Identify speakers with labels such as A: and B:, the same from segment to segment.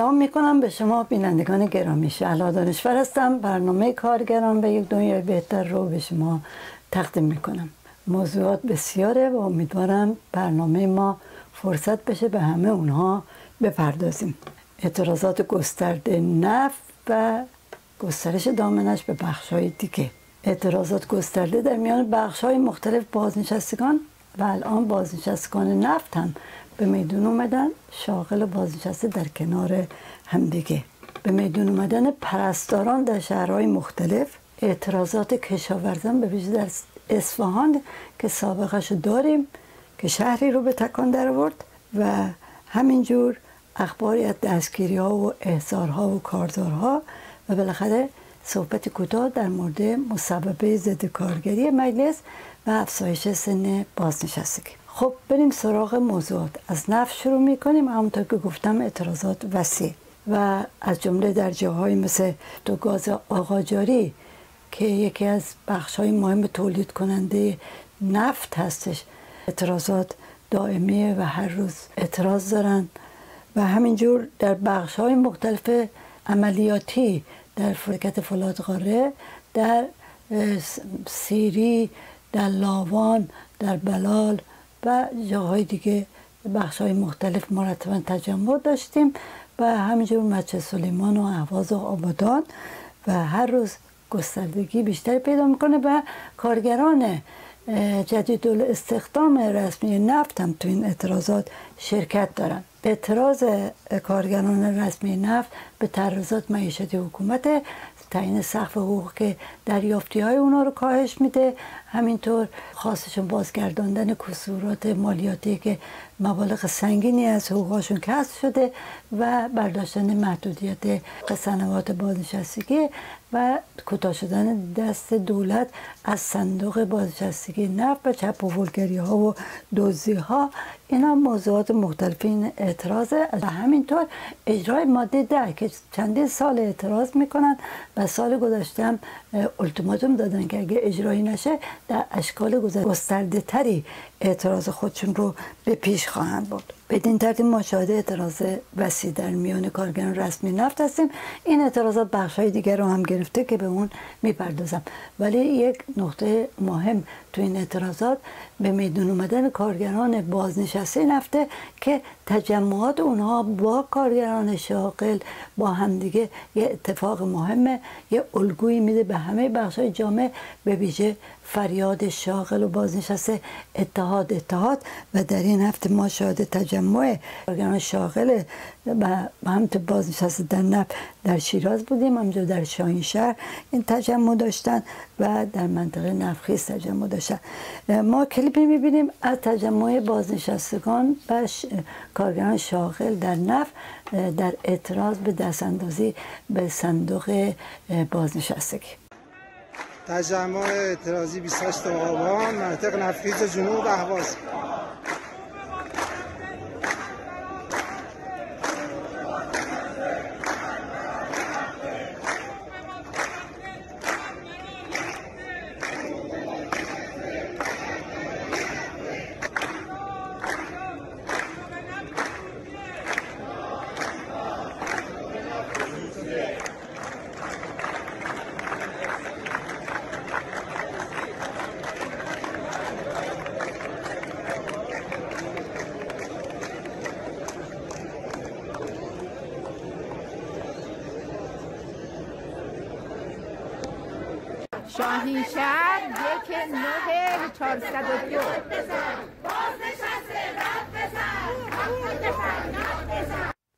A: سلام می‌کنم به شما بینندگان گرامی شهلا دانشور هستم برنامه کارگران به یک دنیای بهتر رو به شما تقدیم می‌کنم. موضوعات بسیاره و امیدوارم برنامه ما فرصت بشه به همه اونها بپردازیم. اعتراضات گسترده نف و گسترش دامنش به بخش دیگه. اعتراضات گسترده در میان بخش های مختلف بازنشستگان و الان بازنشستگان نفت هم به میدون اومدن. شاغل بازنشسته در کنار همدیگه. به میدون اومدن پرستاران در شهرهای مختلف. اعتراضات کشاورزان به ویژه در اصفهان که سابقش داریم که شهری رو به تکان در آورد و همینجور اخباری از دستگیری ها و احضارها و کارزارها و بالاخره صحبت کوتاه در مورد مسببه ضد کارگری مجلس و افزایش سن بازنشستگی. خب بریم سراغ موضوعات. از نفت شروع می‌کنیم. همونطور که گفتم اعتراضات وسیع. و از جمله در جاهایی مثل دو گاز آقاجاری که یکی از بخش های مهم تولید کننده نفت هستش اعتراضات دائمیه و هر روز اعتراض دارن. و همینجور در بخش های مختلف عملیاتی در فرکت فولادقاره در سیری در لاوان در بلال و جاهای دیگه بخش های مختلف مرتبا تجمع داشتیم و همینجور مچه سلیمان و احواز و آبادان و هر روز گستردگی بیشتر پیدا می‌کنه و کارگران جدید استخدام رسمی نفت هم تو این اعتراضات شرکت دارن. اعتراض کارگران رسمی نفت به تعرضات معیشتی حکومت تعیین سقف حقوق که دریافتی های اونا رو کاهش میده. همینطور خواستشون بازگرداندن کسورات مالیاتی که مبالغ سنگینی از حقوقاشون کسب شده و برداشتن محدودیت سنوات بازنشستگی و کوتاه شدن دست دولت از صندوق بازنشستگی نفت و چپ و ها و دوزی ها اینا موضوعات مختلف این اعتراضه و همینطور اجرای ماده ده که چندین سال اعتراض می‌کنن و سال گذشته هم التیماتوم دادن که اگه اجرایی نشه در اشکال گسترده تری اعتراض خودشون رو به پیش خواهند بود بدین ترتیب ما شاهد اعتراض وسیع در میان کارگران رسمی نفت هستیم. این اعتراضات بخش های دیگر رو هم گرفته که به اون می‌پردازم. ولی یک نقطه مهم تو این اعتراضات به میدون اومدن کارگران بازنشسته نفته که تجمعات اونها با کارگران شاغل با همدیگه یه اتفاق مهمه یه الگویی میده به همه بخش های جامعه به ویژه فریاد شاغل و بازنشسته اتحاد اتحاد. و در این هفته ما شاهد تجمع کارگران شاغل و همت بازنشسته در نفت در شیراز بودیم همجا در شاهین شهر. این تجمع داشتن و در منطقه نفخیز تجمع داشتن. ما کلیپی می‌بینیم از تجمع بازنشستگان و کارگران شاغل در نفت در اعتراض به دست اندازی به صندوق بازنشستگی.
B: تجمع اعتراضی 28 آبان منطق نفخیز جنوب اهواز.
C: شاهین شهر یک نه چهارصد و دو.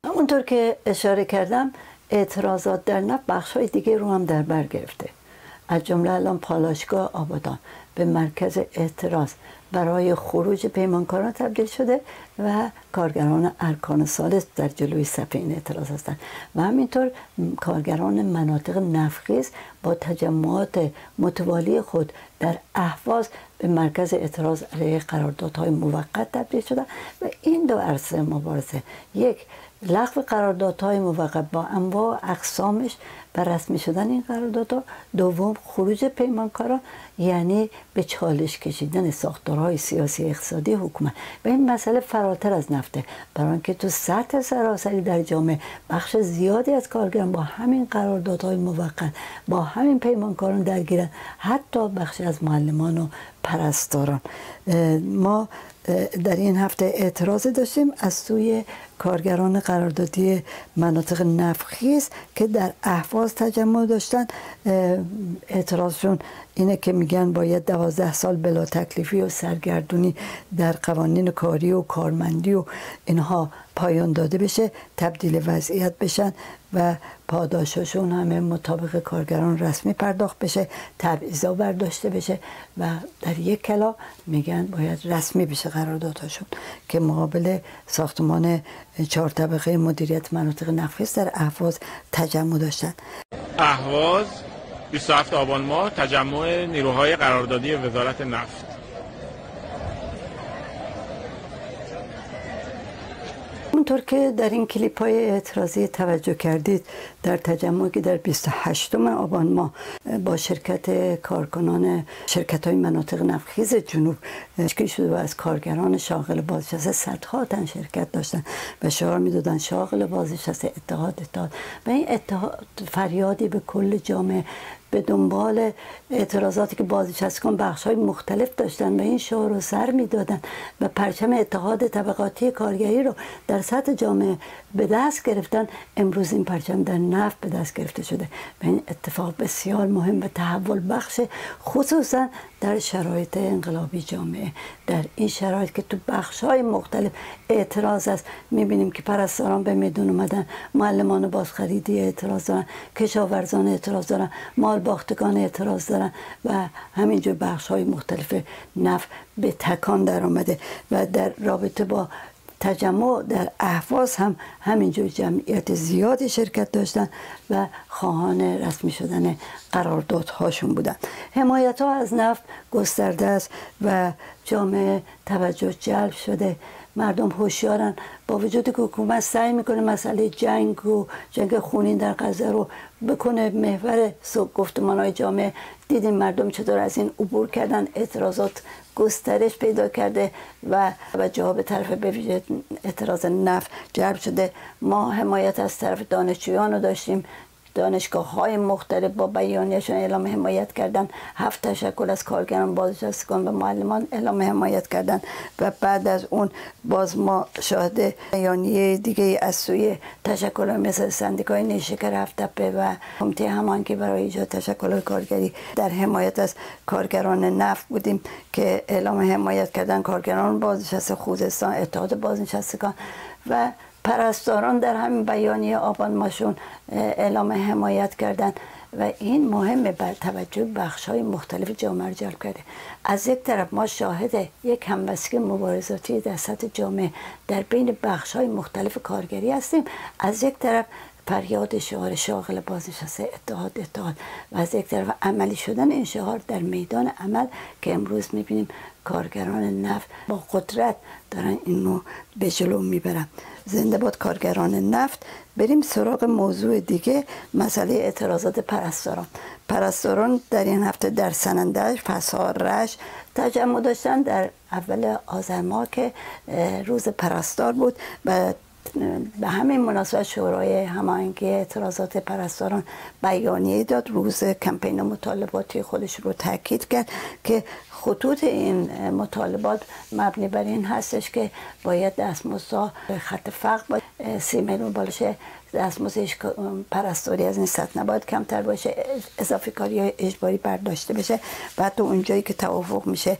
A: همونطور که اشاره کردم اعتراضات در نفت بخش های دیگه رو هم در بر گرفته. از جمله الان پالاشگاه آبادان به مرکز اعتراض برای خروج پیمانکاران تبدیل شده و کارگران ارکان سالس در جلوی صفحه این اعتراض هستند. و همینطور کارگران مناطق نفخیز با تجمعات متوالی خود در احواز به مرکز اعتراض علیه قراردادهای موقت تبدیل شدن و این دو عرصه مبارزه یک لغو قراردادهای موقت با انواع اقسامش و رسمی شدن این قراردادها. دوم خروج پیمانکاران یعنی به چالش کشیدن ساختارهای سیاسی اقتصادی حکومت. و این مسئله فراتر از نفته. برای اینکه تو سطح سراسری در جامعه بخش زیادی از کارگران با همین قراردادهای موقت با همین پیمانکاران درگیرن حتی بخش از معلمان و پرستاران. ما در این هفته اعتراض داشتیم از سوی کارگران قراردادی مناطق نفخیز که در احواز تجمع داشتن. اعتراضشون اینه که میگن باید دوازده سال بلا تکلیفی و سرگردونی در قوانین کاری و کارمندی و اینها پایان داده بشه تبدیل وضعیت بشن و پاداششون همه مطابق کارگران رسمی پرداخت بشه تبعیضا برداشته بشه و در یک کلا میگن باید رسمی بشه قراردادهاشون که مقابل ساختمان چهار طبقه مدیریت مناطق نفیس در اهواز تجمع داشتن.
D: اهواز 27 آبان ماه تجمع نیروهای قراردادی وزارت نفت.
A: اونطور که در این کلیپ های اعتراضی توجه کردید در تجمعی که در 28 آبان ماه با شرکت کارکنان شرکت های مناطق نفخیز جنوب تشکیل شده و از کارگران شاغل بازنشسته صدها تن شرکت داشتن و شعار می‌دادن شاغل بازنشسته اتحاد اتحاد. و این اتحاد فریادی به کل جامعه به دنبال اعتراضاتی که بازنشستگان بخش های مختلف داشتن و این شعار رو سر می‌دادن و پرچم اتحاد طبقاتی کارگری رو در سطح جامعه به دست گرفتن امروز این پرچم در نفت به دست گرفته شده و این اتفاق بسیار مهم و تحول بخش خصوصا در شرایط انقلابی جامعه. در این شرایط که تو بخش های مختلف اعتراض است می‌بینیم که پرستاران به میدون اومدن معلمان بازخریدی اعتراض دارن کشاورزان اعتراض دارن مال باختگان اعتراض دارن. و همینجور بخش های مختلف نف به تکان در آمده و در رابطه با تجمع در احواز هم همینجور جمعیت زیادی شرکت داشتن و خواهان رسمی شدن قراردادهاشون بودن. حمایت ها از نفت گسترده است و جامعه توجه جلب شده مردم هوشیارن. با وجود که حکومت سعی می‌کنه مسئله جنگ و جنگ خونین در غزه رو بکنه محور گفتمان های جامعه دیدیم مردم چطور از این عبور کردن اعتراضات گسترش پیدا کرده و توجه به طرف به اعتراض نفت جلب شده. ما حمایت از طرف دانشجویان رو داشتیم. دانشگاه های مختلف با بیانیهشون اعلام حمایت کردن. هفت تشکل از کارگران بازنشستگان و معلمان اعلام حمایت کردن. و بعد از اون باز ما شاهد بیانیه دیگه از سوی تشکل مثل سندیکای نیشکر هفتپه و کمیته همانکی برای ایجاد تشکل کارگری در حمایت از کارگران نفت بودیم که اعلام حمایت کردن. کارگران بازنشسته خوزستان اتحاد بازنشستگان و پرستاران در همین بیانیه آبان ماشون اعلام حمایت کردن و این مهمه بر توجه بخش های مختلف جامعه جلب کرده. از یک طرف ما شاهد یک همبستگی مبارزاتی در سطح جامعه در بین بخش های مختلف کارگری هستیم. از یک طرف فریاد شعار شاغل بازنشسته اتحاد اتحاد. و از یک طرف عملی شدن این شعار در میدان عمل که امروز می‌بینیم کارگران نفت با قدرت دارن اینو به جلو می‌برن. زنده باد کارگران نفت بریم سراغ موضوع دیگه مسئله اعتراضات پرستاران. پرستاران در این هفته در سنندج فسار رش تجمع داشتن در اول آذر ماه که روز پرستار بود و به همین مناسبت شورای هماهنگی اعتراضات پرستاران بیانیه داد. روز کمپین مطالباتی خودش رو تاکید کرد که خطوط این مطالبات مبنی بر این هستش که باید دستمزد خط فقر با سی میلیون باشه دستمزد پرستاری از این سطح نباید کمتر باشه اضافه کاری های اجباری برداشته بشه و حتی اونجایی که توافق میشه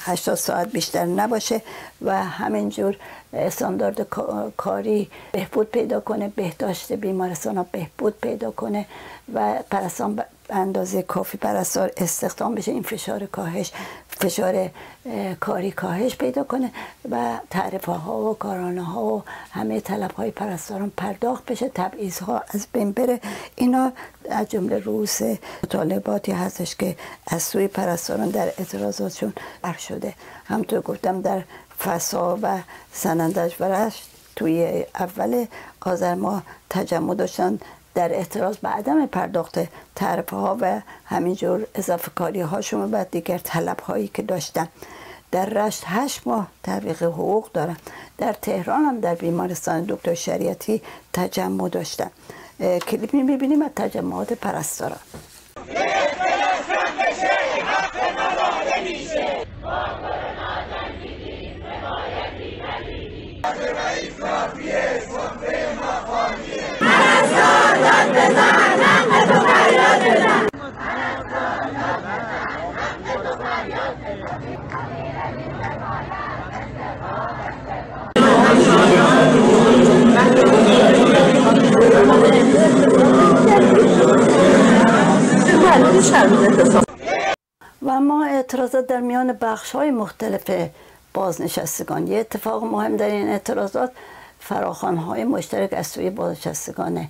A: 80 ساعت بیشتر نباشه و همینجور استاندارد کاری بهبود پیدا کنه بهداشت بیمارستان ها بهبود پیدا کنه و پرستان اندازه کافی پرستار استخدام بشه این فشار کاهش فشار کاری کاهش پیدا کنه و تعریف ها و کارانه ها و همه طلب های پرستاران پرداخت بشه تبعیض ها از بین بره. اینا از جمله روس مطالباتی هستش که از سوی پرستاران در اعتراضاتشون بر شده. همطور گفتم در فسا و سنندج و توی اول آذر ماه تجمع داشتن در اعتراض به عدم پرداخت تعرفه ها و همینجور اضافه کاری هاشون و دیگر طلب هایی که داشتن در رشت هشت ماه تعویق حقوق دارن. در تهران هم در بیمارستان دکتر شریعتی تجمع داشتن. کلیپی می‌بینیم از تجمعات پرستاران. و ما اعتراضات در میان بخش های مختلف بازنشستگان. یه اتفاق مهم در این اعتراضات فراخان های مشترک از سوی بازنشستگان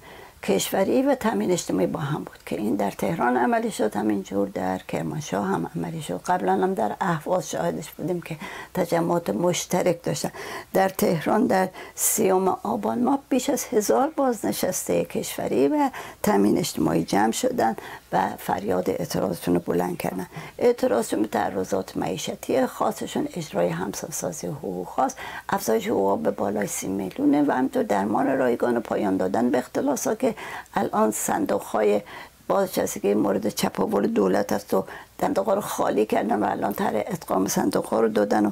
A: کشوری و تامین اجتماعی با هم بود که این در تهران عملی شد همینجور در کرمانشاه هم عملی شد. قبلا هم در اهواز شاهدش بودیم که تجمعات مشترک داشتن. در تهران در سیوم آبان ما بیش از هزار بازنشسته کشوری و تامین اجتماعی جمع شدن. و فریاد اعتراضشون رو بلند کردن. اعتراضشون به تعرضات معیشتی خاصشون اجرای همسانسازی حقوق خاص. افزایش حقوق به بالای سی میلیونه و همینطور درمان رایگان و پایان دادن به اختلاس که الان صندوق های بازنشستگی مورد چپاول دولت است و صندوق رو خالی کردن و الان تر ادغام صندوق رو دادن و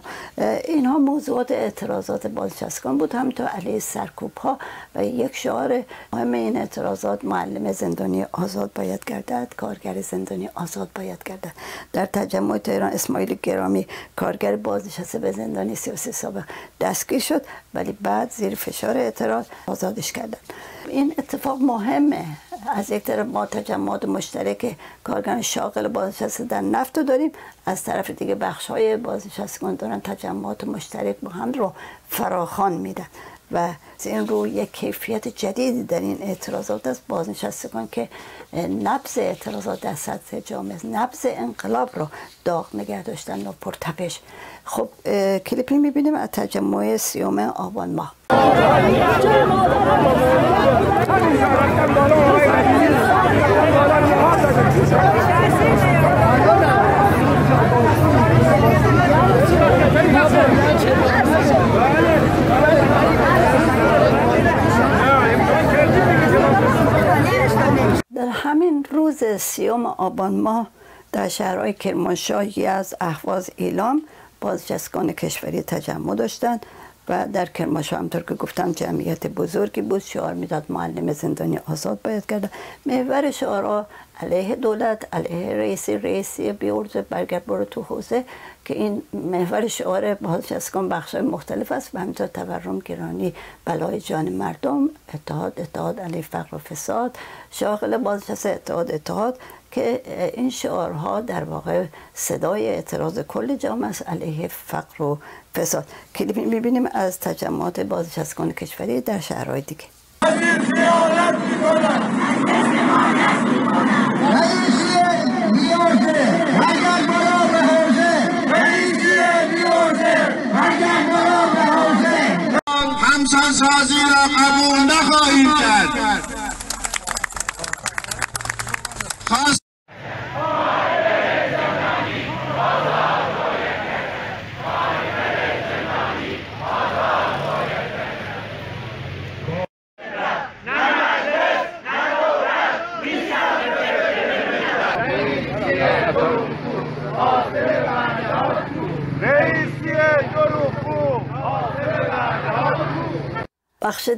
A: اینها موضوعات اعتراضات بازنشستگان بود. همینطور علیه سرکوب ها و یک شعار مهم این اعتراضات معلم زندانی آزاد باید گردد کارگر زندانی آزاد باید گردد. در تجمع تهران اسماعیل گرامی کارگر بازنشسته به زندانی سیاسی سابق دستگیر شد ولی بعد زیر فشار اعتراض آزادش کردن. این اتفاق مهمه. از یک طرف ما تجمعات مشترک کارگران شاغل بازنشسته در نفت داریم از طرف دیگه بخش های بازنشستگان دارن تجمعات مشترک با هم رو فراخان میدن. و از این رو یک کیفیت جدیدی در این اعتراضات است. بازنشستگان که نبز اعتراضات در سطح جامعه نبز انقلاب رو داغ نگه داشتن و پرتپش خب کلیپی می‌بینیم از تجمع سیوم آبان ماه. در همین روز سیوم آبان ماه در شهرهای کرمانشاه از احواز ایلام بازنشستگان کشوری تجمع داشتند. و در کرمانشاه همطور که گفتم جمعیت بزرگی بود. شعار می‌داد معلم زندانی آزاد باید کرده. محور شعارها علیه دولت علیه رئیسی رئیسی بیورز برگرد برو تو حوزه که این محور شعار بازنشستگان بخش مختلف است و همینطور تورم گرانی بلای جان مردم اتحاد اتحاد علیه فقر و فساد شاغل بازنشسته اتحاد اتحاد که این شعارها در واقع صدای اعتراض کل جامعه است علیه فقر و فساد. کلیپ می‌بینیم از تجمعات بازنشستگان کشوری در شهرهای دیگه.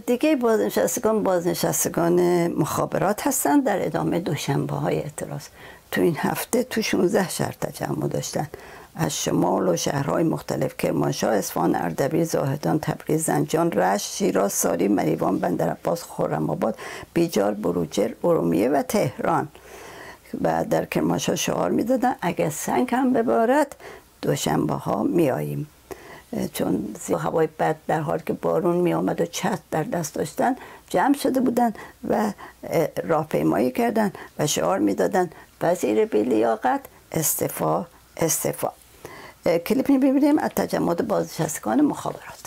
A: دیگه بازنشستگان بازنشستگان مخابرات هستند در ادامه دوشنبه های اعتراض. تو این هفته تو 16 شهر تجمع داشتن. از شمال و شهرهای مختلف کرمانشاه اصفهان اردبیل زاهدان تبریز زنجان رشت شیراز ساری مریوان بندرعباس خرم‌آباد بیجار بروجر ارومیه و تهران. و در کرمانشاه شعار می‌دادن اگر سنگ هم ببارد دوشنبه ها میاییم چون هوای بد در حال که بارون می آمد و چت در دست داشتن جمع شده بودن و راهپیمایی کردن و شعار می‌دادن. وزیر بیلیاقت استفا استفا کلیپ ببینیم از تجمعات بازنشستگان مخابرات.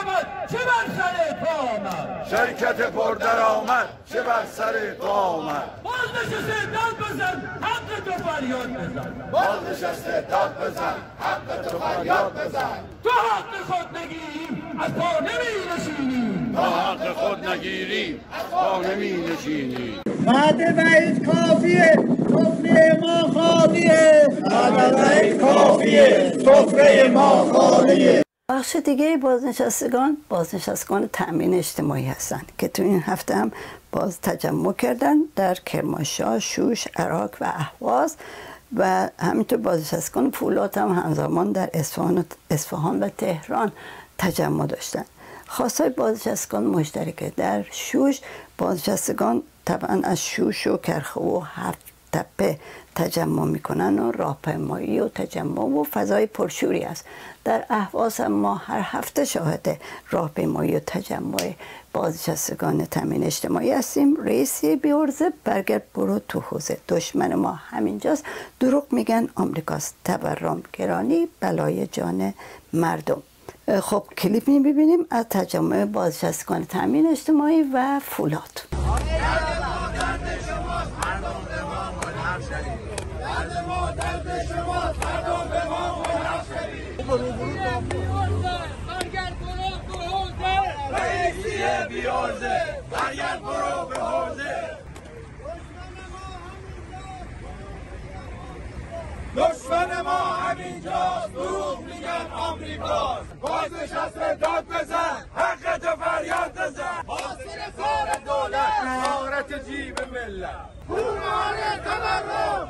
E: چه بر سر پا آمد؟
F: شرکت پردرآمد. چه بر سر پا آمد؟
E: باز نشسته داد بزن حق تو فریاد بزن.
F: باز نشسته داد بزن حق تو فریاد بزن.
E: تو حق خود نگیریم از پا نمی نشینیم
F: تا حق خود نگیریم از پا نمی نشینیم
G: بعد وعید کافیه سفره ما خالیه. بعد وعید کافیه سفره ما خالیه.
A: بخش دیگه بازنشستگان بازنشستگان تأمین اجتماعی هستند که تو این هفته هم باز تجمع کردن در کرمانشاه، شوش، عراق و اهواز و همینطور بازنشستگان فولاد هم همزمان در اصفهان و, و تهران تجمع داشتن. خواستای بازنشستگان مشترکه در شوش بازنشستگان طبعا از شوش و کرخه و هفت تپه تجمع می‌کنن و راهپیمایی و تجمع و فضای پرشوری است. در اهواز ما هر هفته شاهد راهپیمایی و تجمع بازنشستگان تامین اجتماعی هستیم. رئیسی بیورزه برگرد برو تو حوزه. دشمن ما همینجاست. دروغ میگن آمریکاست. تورم گرانی بلای جان مردم. خب کلیپ می‌بینیم از تجمع بازنشستگان تامین اجتماعی و فولاد.
F: دشمن ما همینجاست دروغ میگن آمریکاست. بازنشسته داد بزن حق تو فریاد بزن. حاصل کار دولت مهارت جیب ملت. پولانه تورم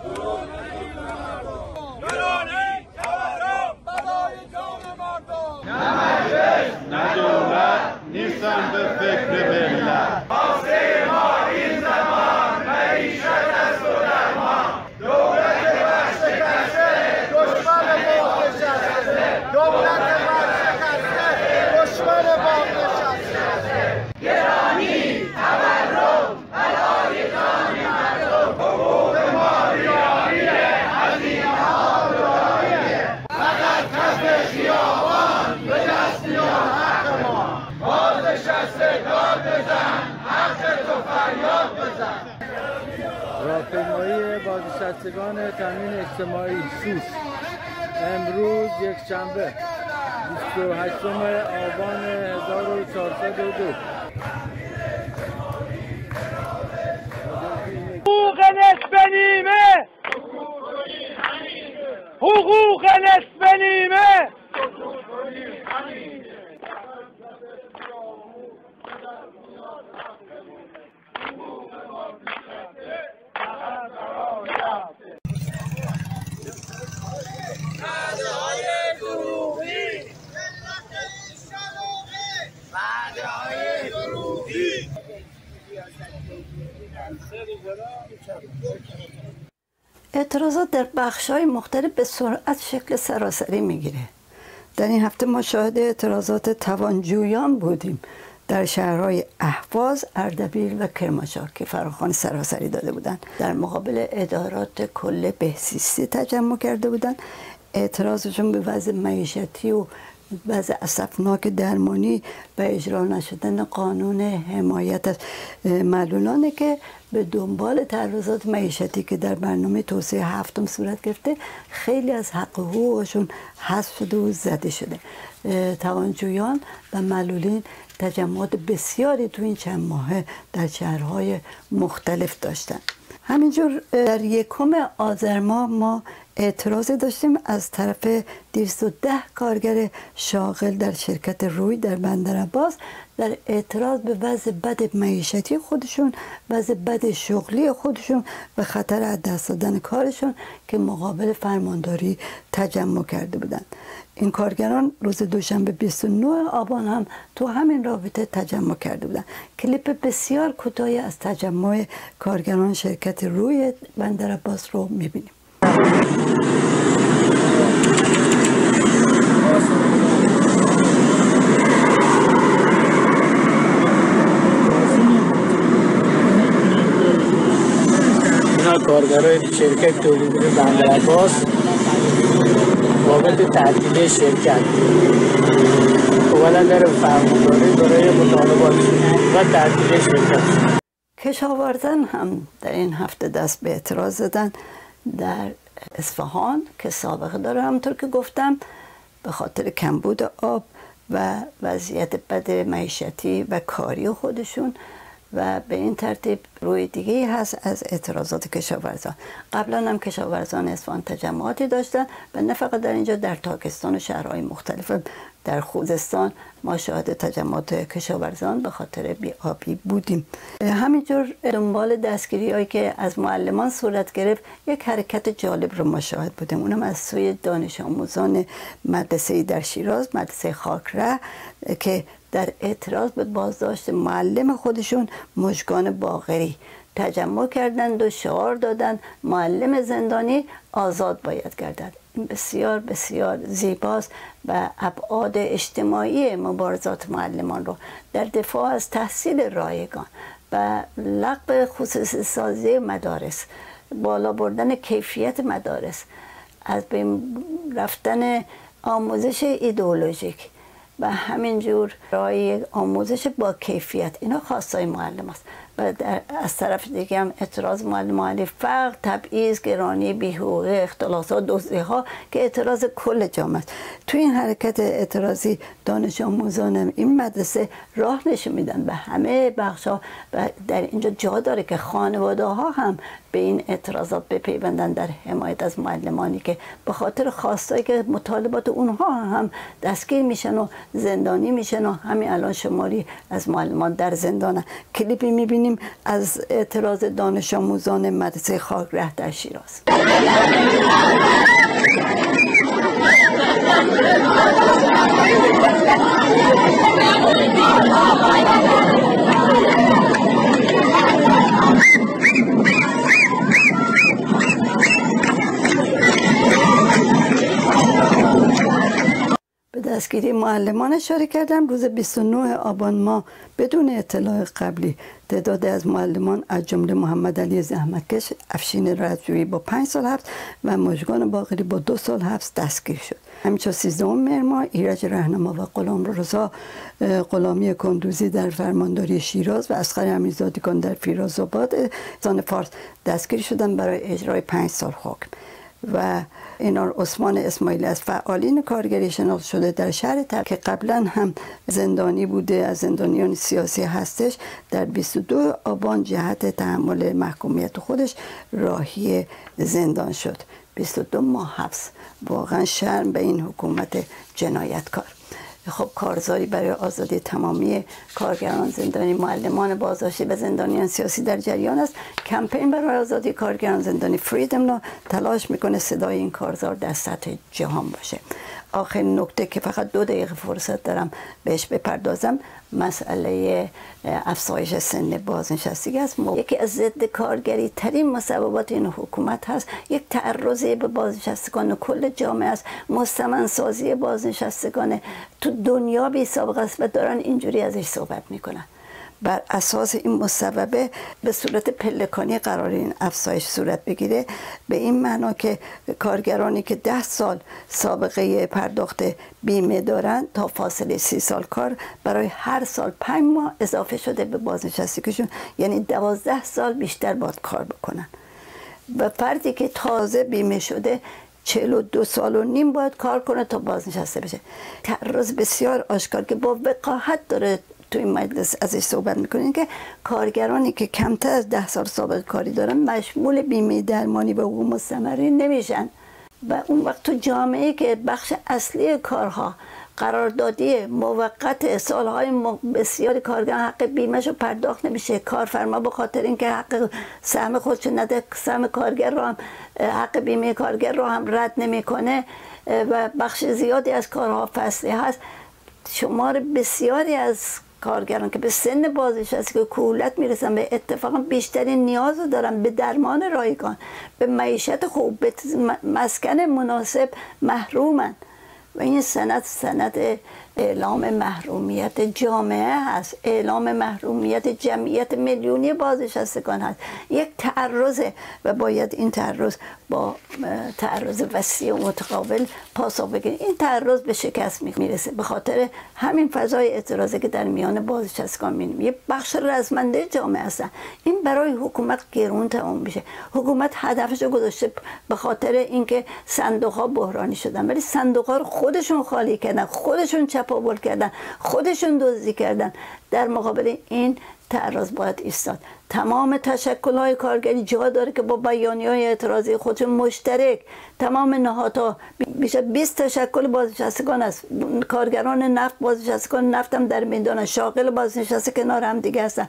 F: گرانی تورم بلای جان مردم
H: نه دولت نیستم به فکر ملت
I: راهپیمایی بازنشستگان تامین اجتماعی سوس امروز یک شنبه 28 آبان 1402
A: اعتراضات در بخش های مختلف به سرعت شکل سراسری می‌گیره. در این هفته ما شاهد اعتراضات توانجویان بودیم. در شهرهای اهواز، اردبیل و کرمانشاه که فراخوان سراسری داده بودند در مقابل ادارات کل بهزیستی تجمع کرده بودند. اعتراضشون به وضع معیشتی و وضع اسفناک درمانی و اجرا نشدن قانون حمایت از معلولانه که به دنبال تعرضات معیشتی که در برنامه توسعه هفتم صورت گرفته خیلی از حق حقوقشون حذف شده و زده شده. توانجویان و معلولین تجمعات بسیاری تو این چند ماه در شهرهای مختلف داشتن. همینجور در یکم آذر ماه ما اعتراض داشتیم از طرف 210 کارگر شاغل در شرکت روی در بندر عباس در اعتراض به وضع بد معیشتی خودشون وضع بد شغلی خودشون و خطر از دست دادن کارشون که مقابل فرمانداری تجمع کرده بودند این کارگران روز دوشنبه 29 آبان هم تو همین رابطه تجمع کرده بودن. کلیپ بسیار کوتاهی از تجمع کارگران شرکت روی بندر عباس رو می‌بینیم.
J: کارگرای شرکت تولیدی بندر عباس. بابت تعطیل شرکت. اولا در فرمانداری برای مطالبات و تعطیل شرکت.
A: کشاورزان هم در این هفته دست به اعتراض زدن. در اصفهان که سابقه داره همونطور که گفتم به خاطر کمبود آب و وضعیت بد معیشتی و کاری خودشون و به این ترتیب روی دیگه هست از اعتراضات کشاورزان. قبلا هم کشاورزان اصفهان تجمعاتی داشتن و نه فقط در اینجا در تاکستان و شهرهای مختلف در خوزستان ما شاهد تجمعات کشاورزان به خاطر بیابی بودیم. همینجور دنبال دستگیری هایی که از معلمان صورت گرفت یک حرکت جالب رو ما شاهد بودیم. اونم از سوی دانش آموزان مدرسه در شیراز مدرسه خاکره که در اعتراض به بازداشت معلم خودشون مشگان باغری تجمع کردند و شعار دادند. معلم زندانی آزاد باید گردد. این بسیار بسیار زیباست و ابعاد اجتماعی مبارزات معلمان رو. در دفاع از تحصیل رایگان و لغو خصوصی سازی مدارس بالا بردن کیفیت مدارس از بین رفتن آموزش ایدئولوژیک و همینجور رای آموزش با کیفیت. اینا خواستای معلم است. از طرف دیگه هم اعتراض معلم علی فقر تبعیض گرانی بیحقوقی اختلاسات دزدی ها که اعتراض کل جامعه است. تو این حرکت اعتراضی دانش آموزان این مدرسه راه نشون میدن به همه بخش ها و در اینجا جا داره که خانواده ها هم به این اعتراضات بپیوندن در حمایت از معلمانی که به خاطر خواستایی که مطالبات اونها هم دستگیر میشن و زندانی میشن و همین الان شماری از معلمان در زندانه. کلیپی می‌بینیم. از اعتراض دانش آموزان مدرسه خاکره در شیراز. دستگیری معلمان اشاره کردم. روز 29 آبان ما بدون اطلاع قبلی تعدادی از معلمان از جمله محمد علی زحمتکش افشین رجوی با پنج سال حبس و مژگان باقری با دو سال حبس دستگیر شد. همینطور سیزدهم مهر ماه ایرج رهنما و غلام رضا غلامی کندوزی در فرمانداری شیراز و اسخر امیرزادگان در فیروزآباد زان فارس دستگیر شدن برای اجرای پنج سال حکم. و اینار عثمان اسماعیلی از فعالین کارگری شناخته شده در شهر تب که قبلا هم زندانی بوده از زندانیان سیاسی هستش در 22 آبان جهت تحمل محکومیت خودش راهی زندان شد. 22 ماه حبس. واقعا شرم به این حکومت جنایتکار. خب کارزاری برای آزادی تمامی کارگران زندانی معلمان بازداشتی و زندانیان سیاسی در جریان است. کمپین برای آزادی کارگران زندانی فریدم لا تلاش می‌کنه صدای این کارزار در سطح جهان باشه. آخرین نکته که فقط دو دقیقه فرصت دارم بهش بپردازم مسئله افزایش سن بازنشستگی است. یکی از ضد کارگری ترین مسببات این حکومت هست. یک تعرضی به بازنشستگان و کل جامعه است. مستمن سازی بازنشستگان تو دنیا بی سابقه است و دارن اینجوری ازش صحبت می‌کنن. بر اساس این مسببه به صورت پلکانی قرار این افزایش صورت بگیره. به این معنا که کارگرانی که ده سال سابقه پرداخت بیمه دارن تا فاصله سی سال کار برای هر سال پنج ماه اضافه شده به بازنشستگیشون. یعنی دوازده سال بیشتر باید کار بکنن. و فردی که تازه بیمه شده چهل و دو سال و نیم باید کار کنه تا بازنشسته بشه. تعرض بسیار آشکار که با وقاحت داره تو این مجلس ازش صحبت می‌کنین که کارگرانی که کمتر از ده سال سابقه کاری دارن مشمول بیمه درمانی و حقوق مستمری نمیشن. و اون وقت تو جامعه که بخش اصلی کارها قراردادی موقت سالهای بسیاری کارگر حق بیمهش رو پرداخت نمیشه. کارفرما به خاطر اینکه حق سهم خودش نده سهم کارگر رو هم حق بیمه کارگر رو هم رد نمی‌کنه. و بخش زیادی از کارها فصلی هست. شمار بسیاری از کارگران که به سن بازنشسته که کولت می‌رسن به اتفاقا بیشترین نیاز رو دارن به درمان رایگان به معیشت خوب به مسکن مناسب محرومن. و این سند سند اعلام محرومیت جامعه هست. اعلام محرومیت جمعیت میلیونی بازنشستگان هست. یک تعرضه و باید این تعرض با تعرض وسیع و متقابل پاسخ بگیریم. این تعرض به شکست می‌رسه. به خاطر همین فضای اعتراضی که در میان بازنشستگان می‌بینیم یه بخش رزمنده جامعه هستن. این برای حکومت گرون تمام میشه. حکومت هدفش گذاشته به خاطر اینکه صندوق ها بحرانی شدن. ولی صندوق ها رو خودشون خالی کردن. خودشون چپاول کردن خودشون دزدی کردن. در مقابل این تعرض باید ایستاد. تمام تشکل های کارگری جا داره که با بیانی های اعتراضی خودشون مشترک. تمام نهادها بیشتر 20 تشکل بازنشستگان است. کارگران نفت بازنشستگان نفت هم در میدان شاغل بازنشسته کنار هم دیگه هستن.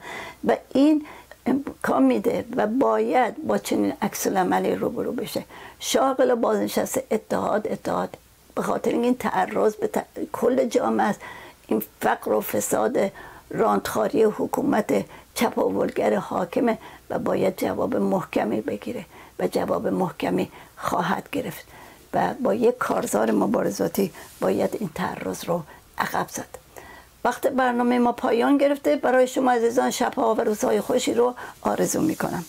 A: و این امکان میده و باید با چنین عکس العملی روبرو بشه. شاغل بازنشسته اتحاد اتحاد. به خاطر این تعرض به کل جامعه است. این فقر و فساد راندخاری حکومت چپاولگر حاکمه و باید جواب محکمی بگیره و جواب محکمی خواهد گرفت و با یک کارزار مبارزاتی باید این تعرض رو عقب زد. وقت برنامه ما پایان گرفته. برای شما عزیزان شبها و روزهای خوشی رو آرزو می‌کنم.